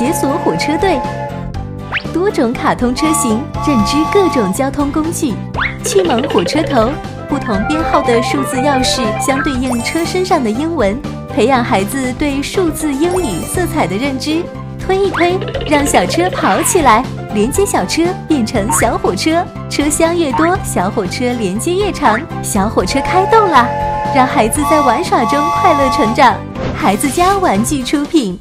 解锁火车队。多种卡通车型认知各种交通工具启蒙火车头不同编号的数字钥匙相对应车身上的英文培养孩子对数字英语色彩的认知推一推让小车跑起来连接小车变成小火车车厢越多小火车连接越长小火车开动啦让孩子在玩耍中快乐成长孩子家玩具出品。